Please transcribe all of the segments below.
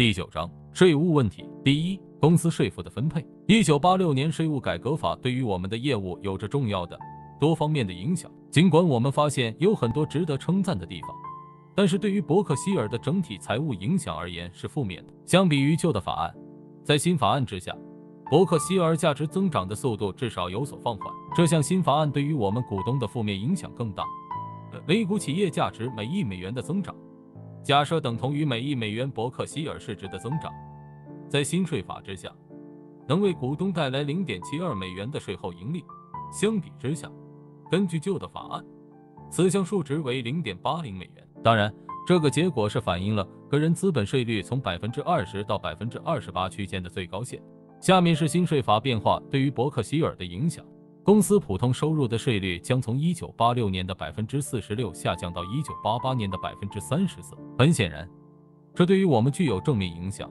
第九章税务问题。第一，公司税负的分配。一九八六年税务改革法对于我们的业务有着重要的多方面的影响。尽管我们发现有很多值得称赞的地方，但是对于伯克希尔的整体财务影响而言是负面的。相比于旧的法案，在新法案之下，伯克希尔价值增长的速度至少有所放缓。这项新法案对于我们股东的负面影响更大。每股企业价值每亿美元的增长。假设等同于每亿美元伯克希尔市值的增长，在新税法之下，能为股东带来零点七二美元的税后盈利。相比之下，根据旧的法案，此项数值为零点八零美元。当然，这个结果是反映了个人资本税率从百分之二十到百分之二十八区间的最高线。下面是新税法变化对于伯克希尔的影响。公司普通收入的税率将从一九八六年的百分之四十六下降到一九八八年的百分之三十四。很显然，这对于我们具有正面影响，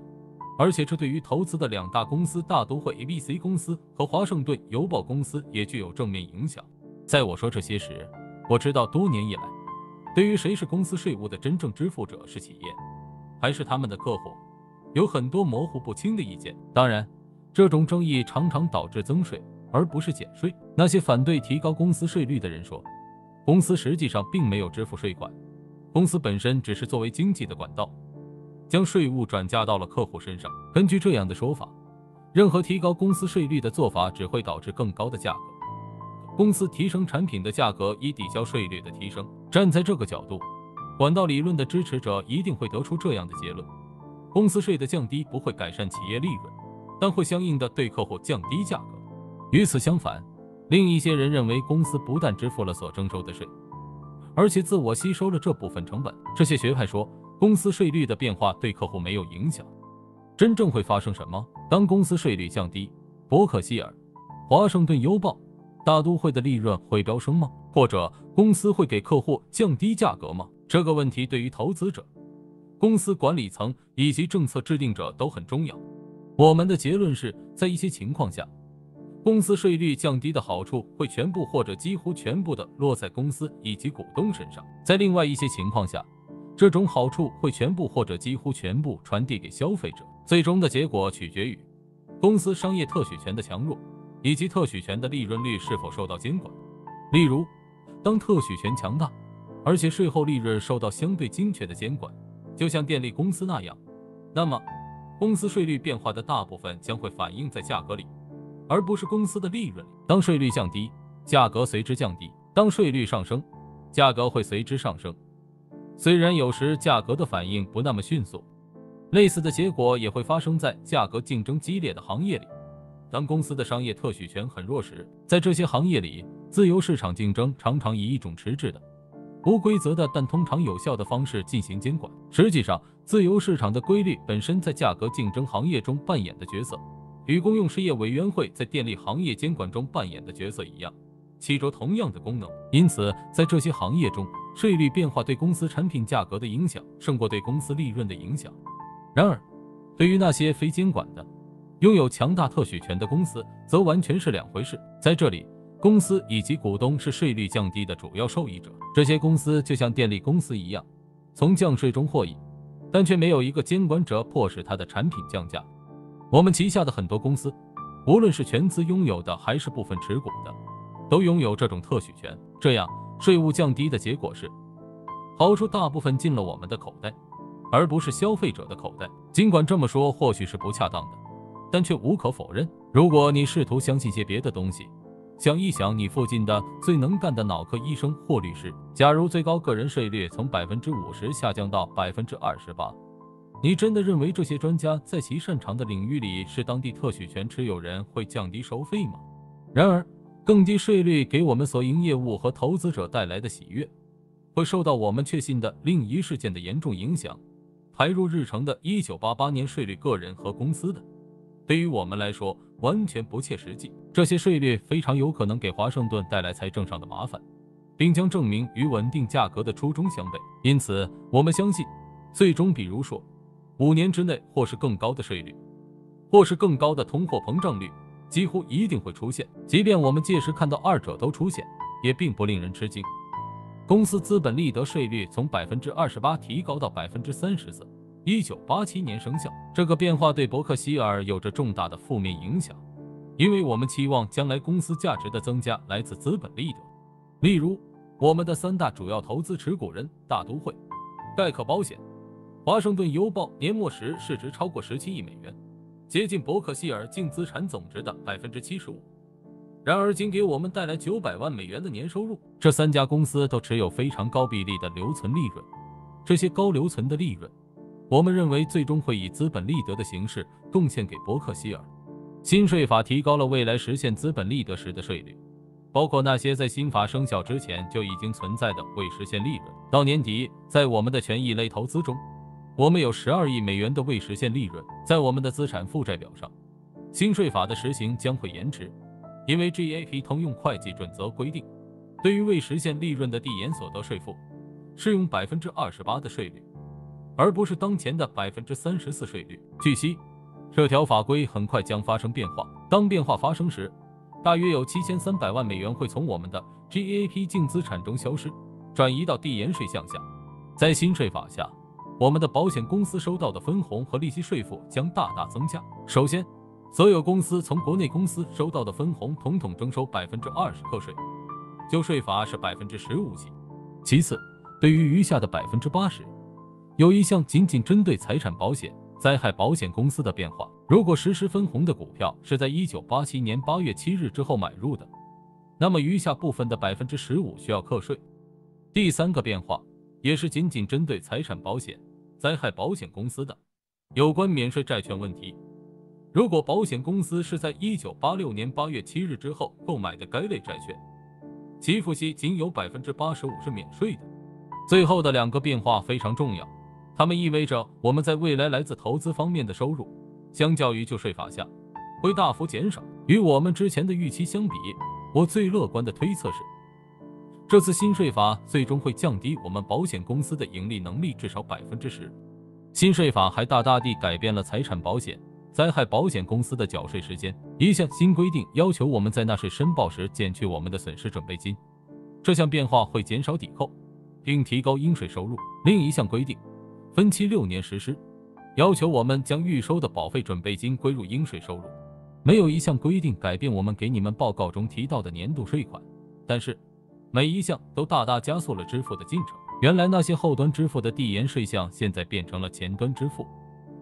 而且这对于投资的两大公司大都会 ABC 公司和华盛顿邮报公司也具有正面影响。在我说这些时，我知道多年以来，对于谁是公司税务的真正支付者是企业，还是他们的客户，有很多模糊不清的意见。当然，这种争议常常导致增税。而不是减税。那些反对提高公司税率的人说，公司实际上并没有支付税款，公司本身只是作为经济的管道，将税务转嫁到了客户身上。根据这样的说法，任何提高公司税率的做法只会导致更高的价格。公司提升产品的价格以抵消税率的提升。站在这个角度，管道理论的支持者一定会得出这样的结论：公司税的降低不会改善企业利润，但会相应的对客户降低价格。与此相反，另一些人认为，公司不但支付了所征收的税，而且自我吸收了这部分成本。这些学派说，公司税率的变化对客户没有影响。真正会发生什么？当公司税率降低，伯克希尔、华盛顿邮报、大都会的利润会飙升吗？或者公司会给客户降低价格吗？这个问题对于投资者、公司管理层以及政策制定者都很重要。我们的结论是在一些情况下。公司税率降低的好处会全部或者几乎全部的落在公司以及股东身上，在另外一些情况下，这种好处会全部或者几乎全部传递给消费者。最终的结果取决于公司商业特许权的强弱以及特许权的利润率是否受到监管。例如，当特许权强大，而且税后利润受到相对精确的监管，就像电力公司那样，那么公司税率变化的大部分将会反映在价格里。而不是公司的利润。当税率降低，价格随之降低；当税率上升，价格会随之上升。虽然有时价格的反应不那么迅速，类似的结果也会发生在价格竞争激烈的行业里。当公司的商业特许权很弱时，在这些行业里，自由市场竞争常常以一种迟滞的、不规则的但通常有效的方式进行监管。实际上，自由市场的规律本身在价格竞争行业中扮演的角色。与公用事业委员会在电力行业监管中扮演的角色一样，起着同样的功能。因此，在这些行业中，税率变化对公司产品价格的影响胜过对公司利润的影响。然而，对于那些非监管的、拥有强大特许权的公司，则完全是两回事。在这里，公司以及股东是税率降低的主要受益者。这些公司就像电力公司一样，从降税中获益，但却没有一个监管者迫使他的产品降价。我们旗下的很多公司，无论是全资拥有的还是部分持股的，都拥有这种特许权。这样，税务降低的结果是，好处大部分进了我们的口袋，而不是消费者的口袋。尽管这么说或许是不恰当的，但却无可否认。如果你试图相信些别的东西，想一想你附近的最能干的脑科医生或律师，假如最高个人税率从百分之五十下降到百分之二十八。你真的认为这些专家在其擅长的领域里是当地特许权持有人会降低收费吗？然而，更低税率给我们所营业务和投资者带来的喜悦，会受到我们确信的另一事件的严重影响。排入日程的1988年税率，个人和公司的，对于我们来说完全不切实际。这些税率非常有可能给华盛顿带来财政上的麻烦，并将证明与稳定价格的初衷相悖。因此，我们相信，最终，比如说。五年之内，或是更高的税率，或是更高的通货膨胀率，几乎一定会出现。即便我们届时看到二者都出现，也并不令人吃惊。公司资本利得税率从百分之二十八提高到百分之三十四，一九八七年生效。这个变化对伯克希尔有着重大的负面影响，因为我们期望将来公司价值的增加来自资本利得。例如，我们的三大主要投资持股人大都会、盖克保险、华盛顿邮报年末时市值超过十七亿美元，接近伯克希尔净资产总值的百分之七十五。然而，仅给我们带来九百万美元的年收入。这三家公司都持有非常高比例的留存利润，这些高留存的利润，我们认为最终会以资本利得的形式贡献给伯克希尔。新税法提高了未来实现资本利得时的税率，包括那些在新法生效之前就已经存在的未实现利润。到年底，在我们的权益类投资中，我们有十二亿美元的未实现利润，在我们的资产负债表上。新税法的实行将会延迟。因为 G A P 通用会计准则规定，对于未实现利润的递延所得税负，适用百分之二十八的税率，而不是当前的百分之三十四税率。据悉，这条法规很快将发生变化。当变化发生时，大约有七千三百万美元会从我们的 G A P 净资产中消失，转移到递延税项下。在新税法下，我们的保险公司收到的分红和利息税负将大大增加。首先，所有公司从国内公司收到的分红，统统征收百分之二十课税，旧税法是百分之十五起。其次，对于余下的百分之八十，有一项仅仅针对财产保险、灾害保险公司的变化：如果实施分红的股票是在一九八七年八月七日之后买入的，那么余下部分的百分之十五需要课税。第三个变化也是仅仅针对财产保险、灾害保险公司的有关免税债券问题。如果保险公司是在一九八六年八月七日之后购买的该类债券，其付息仅有百分之八十五是免税的。最后的两个变化非常重要，它们意味着我们在未来来自投资方面的收入，相较于旧税法下，会大幅减少。与我们之前的预期相比，我最乐观的推测是，这次新税法最终会降低我们保险公司的盈利能力至少百分之十。新税法还大大地改变了财产保险。灾害保险公司的缴税时间，一项新规定要求我们在纳税申报时减去我们的损失准备金。这项变化会减少抵扣，并提高应税收入。另一项规定分期六年实施，要求我们将预收的保费准备金归入应税收入。没有一项规定改变我们给你们报告中提到的年度税款，但是每一项都大大加速了支付的进程。原来那些后端支付的递延税项，现在变成了前端支付。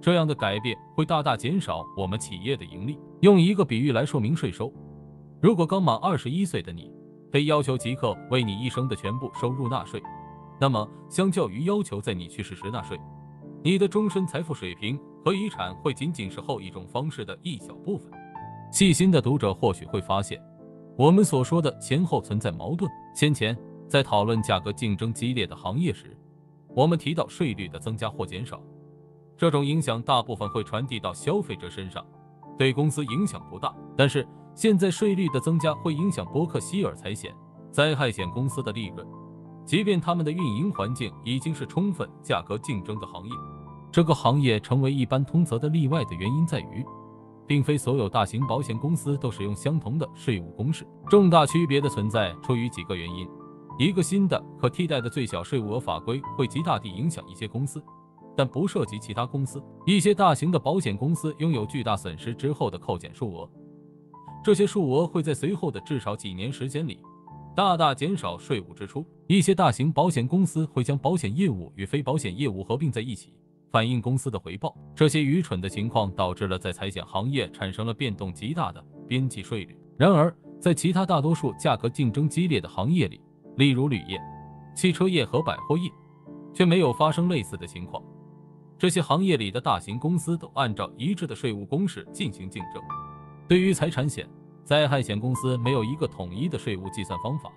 这样的改变会大大减少我们企业的盈利。用一个比喻来说明税收：如果刚满二十一岁的你被要求即刻为你一生的全部收入纳税，那么相较于要求在你去世时纳税，你的终身财富水平和遗产会仅仅是后一种方式的一小部分。细心的读者或许会发现，我们所说的前后存在矛盾。先前在讨论价格竞争激烈的行业时，我们提到税率的增加或减少。这种影响大部分会传递到消费者身上，对公司影响不大。但是现在税率的增加会影响伯克希尔财险、灾害险公司的利润，即便他们的运营环境已经是充分价格竞争的行业。这个行业成为一般通则的例外的原因在于，并非所有大型保险公司都使用相同的税务公式。重大区别的存在出于几个原因：一个新的可替代的最小税务额法规会极大地影响一些公司。但不涉及其他公司。一些大型的保险公司拥有巨大损失之后的扣减数额，这些数额会在随后的至少几年时间里大大减少税务支出。一些大型保险公司会将保险业务与非保险业务合并在一起，反映公司的回报。这些愚蠢的情况导致了在财险行业产生了变动极大的边际税率。然而，在其他大多数价格竞争激烈的行业里，例如铝业、汽车业和百货业，却没有发生类似的情况。这些行业里的大型公司都按照一致的税务公式进行竞争。对于财产险、灾害险公司，没有一个统一的税务计算方法，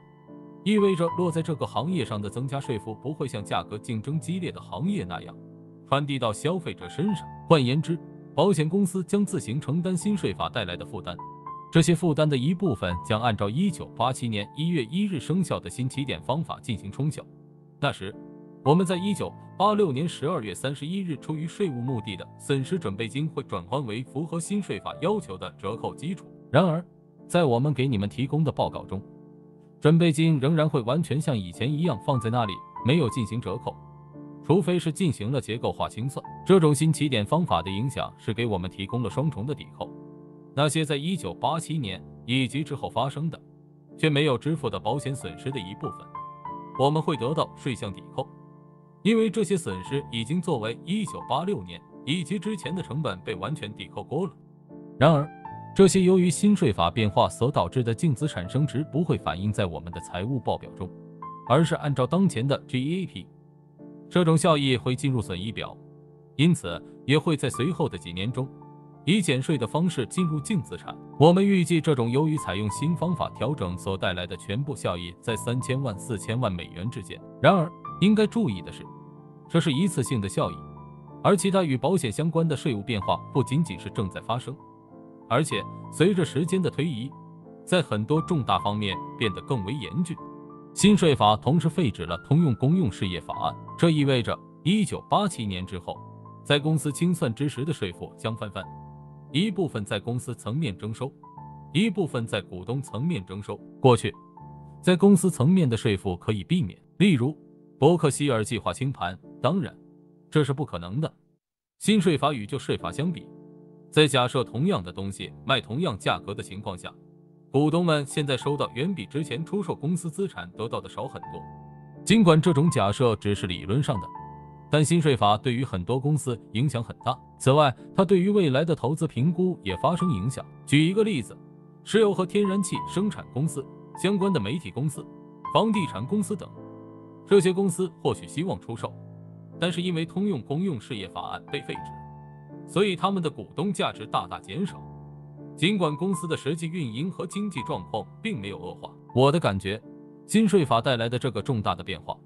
意味着落在这个行业上的增加税负不会像价格竞争激烈的行业那样传递到消费者身上。换言之，保险公司将自行承担新税法带来的负担。这些负担的一部分将按照1987年1月1日生效的新起点方法进行冲销。那时，我们在一九八六年十二月三十一日出于税务目的的损失准备金会转换为符合新税法要求的折扣基础。然而，在我们给你们提供的报告中，准备金仍然会完全像以前一样放在那里，没有进行折扣。除非是进行了结构化清算。这种新起点方法的影响是给我们提供了双重的抵扣。那些在一九八七年以及之后发生的，却没有支付的保险损失的一部分，我们会得到税项抵扣，因为这些损失已经作为一九八六年以及之前的成本被完全抵扣过了。然而，这些由于新税法变化所导致的净资产升值不会反映在我们的财务报表中，而是按照当前的 GAAP，这种效益会进入损益表，因此也会在随后的几年中。以减税的方式进入净资产，我们预计这种由于采用新方法调整所带来的全部效益在三千万四千万美元之间。然而，应该注意的是，这是一次性的效益，而其他与保险相关的税务变化不仅仅是正在发生，而且随着时间的推移，在很多重大方面变得更为严峻。新税法同时废止了通用公用事业法案，这意味着一九八七年之后，在公司清算之时的税负将翻番。一部分在公司层面征收，一部分在股东层面征收。过去，在公司层面的税负可以避免，例如伯克希尔计划清盘。当然，这是不可能的。新税法与旧税法相比，在假设同样的东西卖同样价格的情况下，股东们现在收到远比之前出售公司资产得到的少很多。尽管这种假设只是理论上的。但新税法对于很多公司影响很大。此外，它对于未来的投资评估也发生影响。举一个例子，石油和天然气生产公司、相关的媒体公司、房地产公司等，这些公司或许希望出售，但是因为通用公用事业法案被废止，所以他们的股东价值大大减少。尽管公司的实际运营和经济状况并没有恶化，我的感觉，新税法带来的这个重大的变化。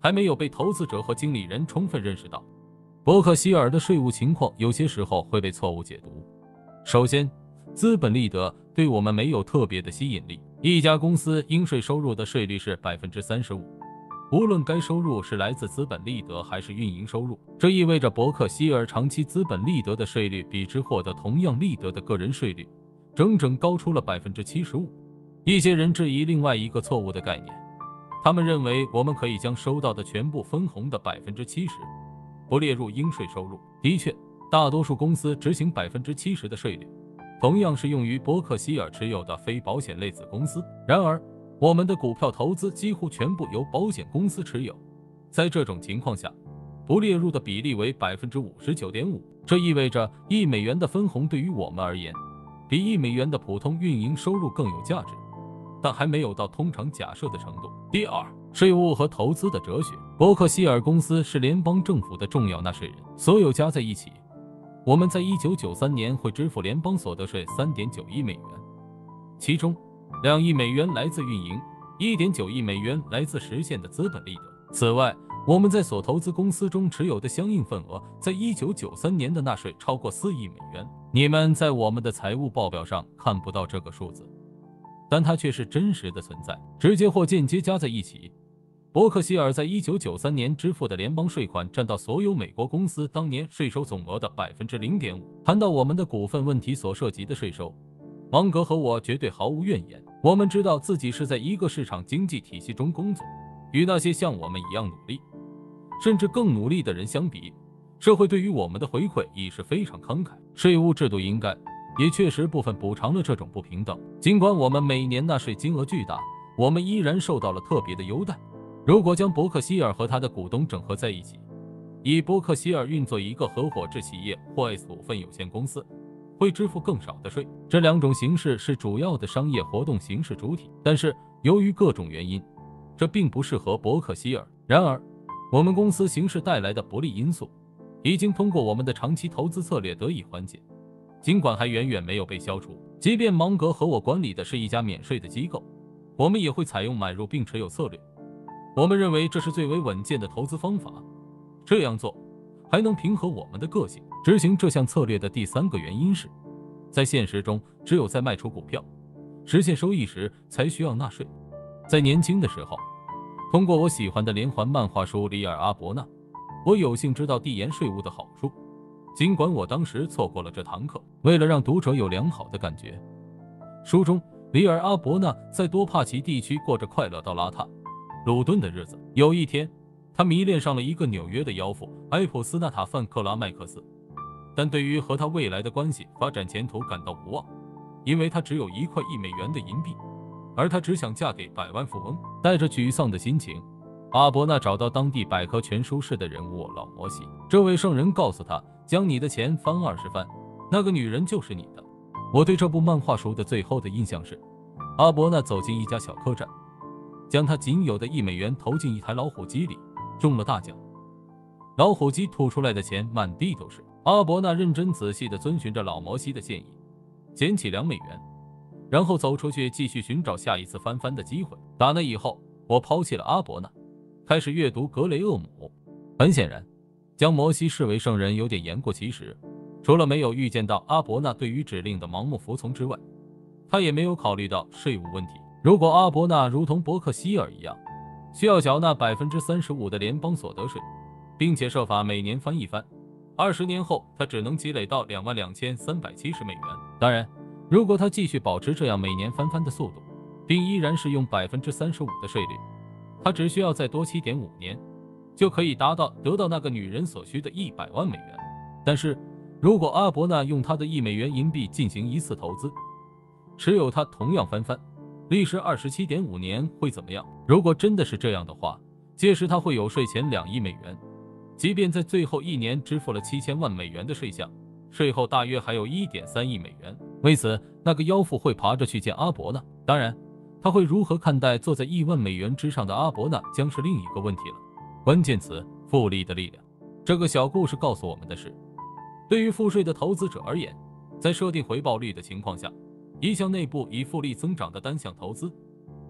还没有被投资者和经理人充分认识到，伯克希尔的税务情况有些时候会被错误解读。首先，资本利得对我们没有特别的吸引力。一家公司应税收入的税率是百分之三十五，无论该收入是来自资本利得还是运营收入。这意味着伯克希尔长期资本利得的税率比之获得同样利得的个人税率整整高出了百分之七十五。一些人质疑另外一个错误的概念。他们认为我们可以将收到的全部分红的百分之七十不列入应税收入。的确，大多数公司执行百分之七十的税率，同样适用于伯克希尔持有的非保险类子公司。然而，我们的股票投资几乎全部由保险公司持有，在这种情况下，不列入的比例为百分之五十九点五。这意味着一美元的分红对于我们而言，比一美元的普通运营收入更有价值。但还没有到通常假设的程度。第二，税务和投资的哲学。伯克希尔公司是联邦政府的重要纳税人，所有加在一起，我们在一九九三年会支付联邦所得税三点九亿美元，其中两亿美元来自运营，一点九亿美元来自实现的资本利得。此外，我们在所投资公司中持有的相应份额，在一九九三年的纳税超过四亿美元。你们在我们的财务报表上看不到这个数字。但它却是真实的存在，直接或间接加在一起。伯克希尔在一九九三年支付的联邦税款占到所有美国公司当年税收总额的百分之零点五。谈到我们的股份问题所涉及的税收，芒格和我绝对毫无怨言。我们知道自己是在一个市场经济体系中工作，与那些像我们一样努力，甚至更努力的人相比，社会对于我们的回馈已是非常慷慨。税务制度应该。也确实部分补偿了这种不平等。尽管我们每年纳税金额巨大，我们依然受到了特别的优待。如果将伯克希尔和他的股东整合在一起，以伯克希尔运作一个合伙制企业或 S 股份有限公司，会支付更少的税。这两种形式是主要的商业活动形式主体，但是由于各种原因，这并不适合伯克希尔。然而，我们公司形式带来的不利因素，已经通过我们的长期投资策略得以缓解。尽管还远远没有被消除，即便芒格和我管理的是一家免税的机构，我们也会采用买入并持有策略。我们认为这是最为稳健的投资方法。这样做还能平和我们的个性。执行这项策略的第三个原因是，在现实中，只有在卖出股票实现收益时才需要纳税。在年轻的时候，通过我喜欢的连环漫画书《里尔阿伯纳》，我有幸知道递延税务的好处。尽管我当时错过了这堂课，为了让读者有良好的感觉，书中里尔阿伯纳在多帕奇地区过着快乐到邋遢、鲁顿的日子。有一天，他他迷恋上了一个纽约的妖妇埃普斯纳塔·范克拉麦克斯，但对于和他未来的关系发展前途感到无望，因为他只有一块一美元的银币，而他只想嫁给百万富翁。带着沮丧的心情，阿伯纳找到当地百科全书式的人物老摩西。这位圣人告诉他：“将你的钱翻二十番，那个女人就是你的。”我对这部漫画书的最后的印象是，阿伯纳走进一家小客栈，将他仅有的一美元投进一台老虎机里。中了大奖，老虎机吐出来的钱满地都是。阿伯纳认真仔细地遵循着老摩西的建议，捡起两美元，然后走出去继续寻找下一次翻番的机会。打那以后，我抛弃了阿伯纳，开始阅读格雷厄姆。很显然，将摩西视为圣人有点言过其实。除了没有预见到阿伯纳对于指令的盲目服从之外，他也没有考虑到税务问题。如果阿伯纳如同伯克希尔一样，需要缴纳百分之三十五的联邦所得税，并且设法每年翻一番。二十年后，他只能积累到两万两千三百七十美元。当然，如果他继续保持这样每年翻番的速度，并依然是用百分之三十五的税率，他只需要再多七点五年，就可以达到得到那个女人所需的一百万美元。但是，如果阿伯纳用他的一美元银币进行一次投资，持有它同样翻番。历时二十七点五年会怎么样？如果真的是这样的话，届时他会有税前两亿美元，即便在最后一年支付了七千万美元的税项，税后大约还有一点三亿美元。为此，那个妖妇会爬着去见阿伯纳。当然，他会如何看待坐在亿万美元之上的阿伯纳，将是另一个问题了。关键词：复利的力量。这个小故事告诉我们的是，对于赋税的投资者而言，在设定回报率的情况下。一项内部以复利增长的单项投资，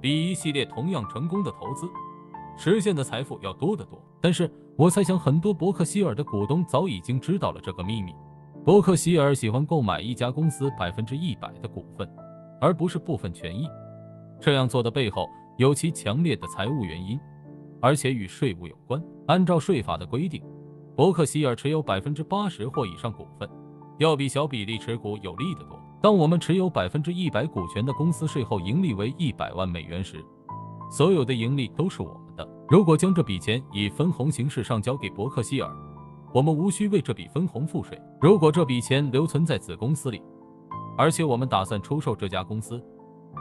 比一系列同样成功的投资实现的财富要多得多。但是我猜想，很多伯克希尔的股东早已经知道了这个秘密。伯克希尔喜欢购买一家公司百分之一百的股份，而不是部分权益。这样做的背后有其强烈的财务原因，而且与税务有关。按照税法的规定，伯克希尔持有百分之八十或以上股份，要比小比例持股有利得多。当我们持有百分之一百股权的公司税后盈利为一百万美元时，所有的盈利都是我们的。如果将这笔钱以分红形式上交给伯克希尔，我们无需为这笔分红付税。如果这笔钱留存在子公司里，而且我们打算出售这家公司，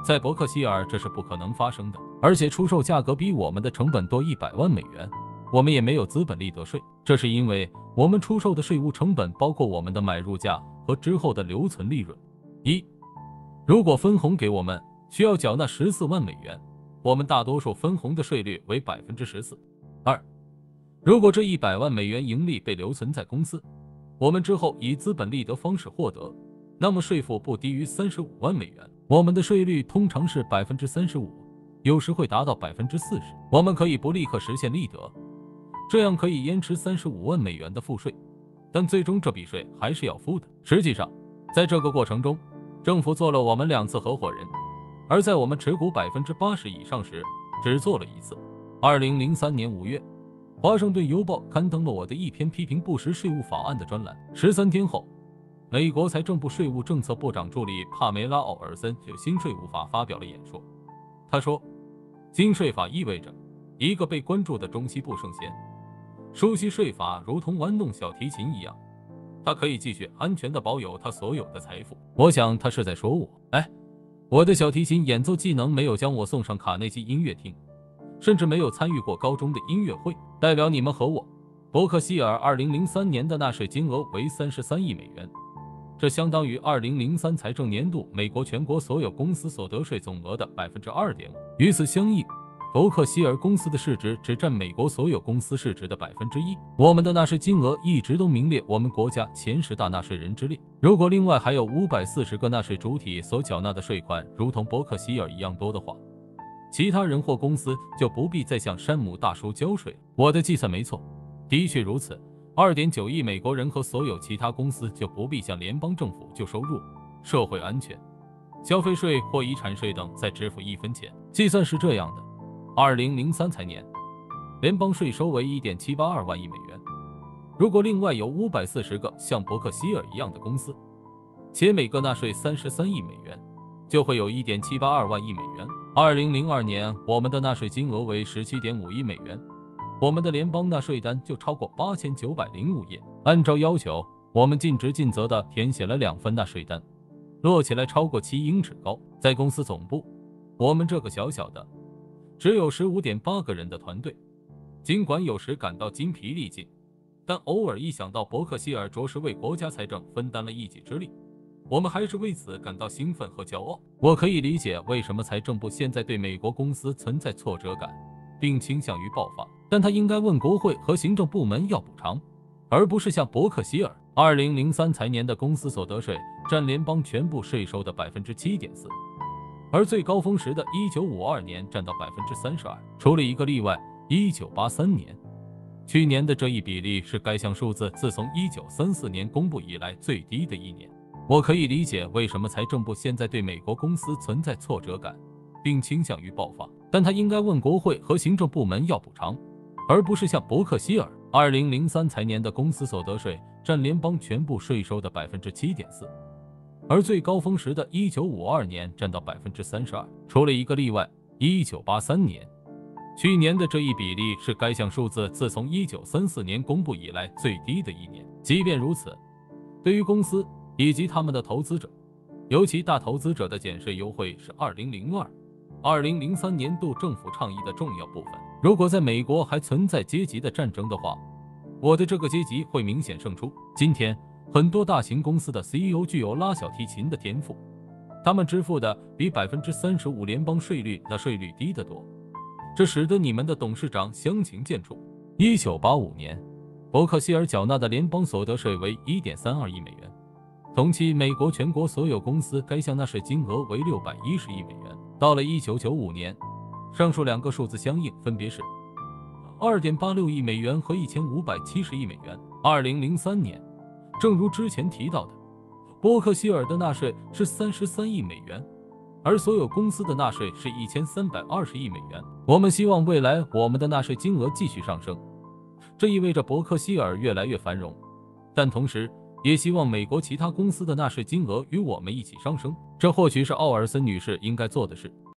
在伯克希尔这是不可能发生的。而且出售价格比我们的成本多一百万美元，我们也没有资本利得税。这是因为我们出售的税务成本包括我们的买入价和之后的留存利润。一，如果分红给我们需要缴纳十四万美元，我们大多数分红的税率为百分之十四。二，如果这一百万美元盈利被留存在公司，我们之后以资本利得方式获得，那么税负不低于三十五万美元。我们的税率通常是百分之三十五，有时会达到百分之四十。我们可以不立刻实现利得，这样可以延迟三十五万美元的付税，但最终这笔税还是要付的。实际上，在这个过程中，政府做了我们两次合伙人，而在我们持股百分之八十以上时，只做了一次。二零零三年五月，华盛顿邮报刊登了我的一篇批评布什税务法案的专栏。十三天后，美国财政部税务政策部长助理帕梅拉·奥尔森就新税务法发表了演说。他说：“新税法意味着一个被关注的中西部圣贤。熟悉税法如同玩弄小提琴一样。”他可以继续安全地保有他所有的财富。我想他是在说我。哎，我的小提琴演奏技能没有将我送上卡内基音乐厅，甚至没有参与过高中的音乐会。代表你们和我，伯克希尔2003年的纳税金额为33亿美元，这相当于2003财政年度美国全国所有公司所得税总额的2.5%。与此相应。伯克希尔公司的市值只占美国所有公司市值的百分之一。我们的纳税金额一直都名列我们国家前十大纳税人之列。如果另外还有五百四十个纳税主体所缴纳的税款如同伯克希尔一样多的话，其他人或公司就不必再向山姆大叔交税。我的计算没错，的确如此。二点九亿美国人和所有其他公司就不必向联邦政府就收入、社会安全、消费税或遗产税等再支付一分钱。计算是这样的。二零零三财年，联邦税收为一点七八二万亿美元。如果另外有五百四十个像伯克希尔一样的公司，且每个纳税三十三亿美元，就会有一点七八二万亿美元。二零零二年，我们的纳税金额为十七点五亿美元。我们的联邦纳税单就超过八千九百零五页。按照要求，我们尽职尽责地填写了两份纳税单，摞起来超过七英尺高。在公司总部，我们这个小小的、只有十五点八个人的团队，尽管有时感到筋疲力尽，但偶尔一想到伯克希尔着实为国家财政分担了一己之力，我们还是为此感到兴奋和骄傲。我可以理解为什么财政部现在对美国公司存在挫折感，并倾向于爆发，但他应该问国会和行政部门要补偿。而不是像伯克希尔，二零零三财年的公司所得税占联邦全部税收的百分之七点四，而最高峰时的一九五二年占到百分之三十二，除了一个例外，一九八三年，去年的这一比例是该项数字自从一九三四年公布以来最低的一年。我可以理解为什么财政部现在对美国公司存在挫折感，并倾向于爆发，但他应该问国会和行政部门要补偿，而不是像伯克希尔。二零零三财年的公司所得税占联邦全部税收的百分之七点四，而最高峰时的一九五二年占到百分之三十二，除了一个例外，一九八三年。去年的这一比例是该项数字自从一九三四年公布以来最低的一年。即便如此，对于公司以及他们的投资者，尤其大投资者的减税优惠是二零零二、二零零三年度政府倡议的重要部分。如果在美国还存在阶级的战争的话，我的这个阶级会明显胜出。今天，很多大型公司的 CEO 具有拉小提琴的天赋，他们支付的比百分之三十五联邦税率的税率低得多，这使得你们的董事长相形见绌。一九八五年，伯克希尔缴纳的联邦所得税为一点三二亿美元，同期美国全国所有公司该项纳税金额为六百一十亿美元。到了一九九五年。上述两个数字相应，分别是二点八六亿美元和一千五百七十亿美元。二零零三年，正如之前提到的，伯克希尔的纳税是三十三亿美元，而所有公司的纳税是一千三百二十亿美元。我们希望未来我们的纳税金额继续上升，这意味着伯克希尔越来越繁荣，但同时也希望美国其他公司的纳税金额与我们一起上升。这或许是奥尔森女士应该做的事。